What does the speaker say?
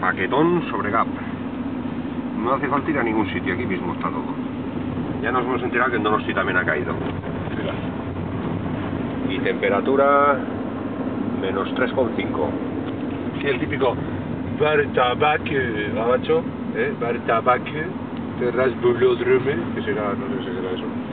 Paquetón sobre Gap. No hace falta ir a ningún sitio, aquí mismo está todo. Ya nos hemos enterado que en Donosti también ha caído. Y temperatura menos 3,5. Sí, el típico bar tabac, eh, gabacho, eh, bar tabac, terras bulodrome, que será, no sé si será eso.